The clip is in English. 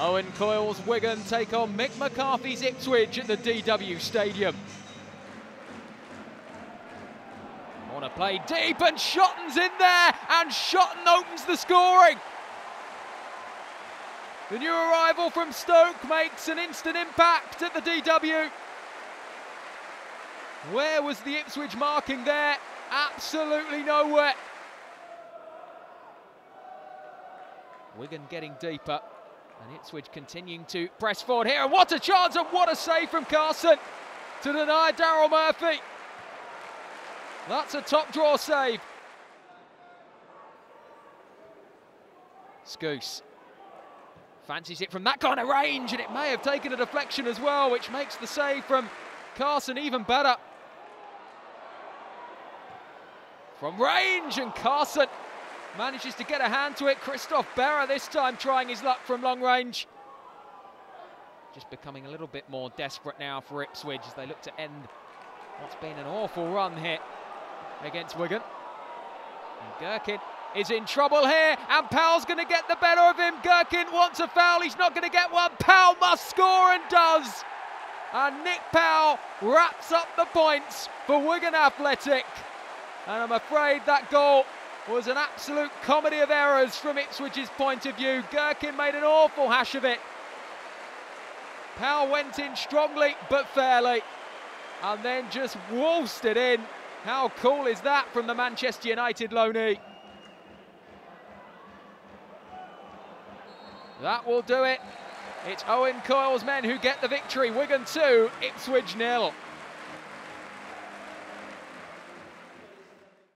Owen Coyle's Wigan take on Mick McCarthy's Ipswich at the DW Stadium. Want to play deep and Shotton's in there and Shotton opens the scoring. The new arrival from Stoke makes an instant impact at the DW. Where was the Ipswich marking there? Absolutely nowhere. Wigan getting deeper and Ipswich continuing to press forward here. And what a chance and what a save from Carson to deny Daryl Murphy. That's a top draw save. Skuse fancies it from that kind of range and it may have taken a deflection as well, which makes the save from Carson even better. From range and Carson manages to get a hand to it. Christophe Berra this time trying his luck from long range. Just becoming a little bit more desperate now for Ipswich as they look to end what's been an awful run here against Wigan. And Gerken is in trouble here, and Powell's going to get the better of him. Gerken wants a foul, he's not going to get one. Powell must score and does. And Nick Powell wraps up the points for Wigan Athletic. And I'm afraid that goal was an absolute comedy of errors from Ipswich's point of view. Gerken made an awful hash of it. Powell went in strongly but fairly and then just waltzed it in. How cool is that from the Manchester United loanee? That will do it. It's Owen Coyle's men who get the victory. Wigan 2, Ipswich nil.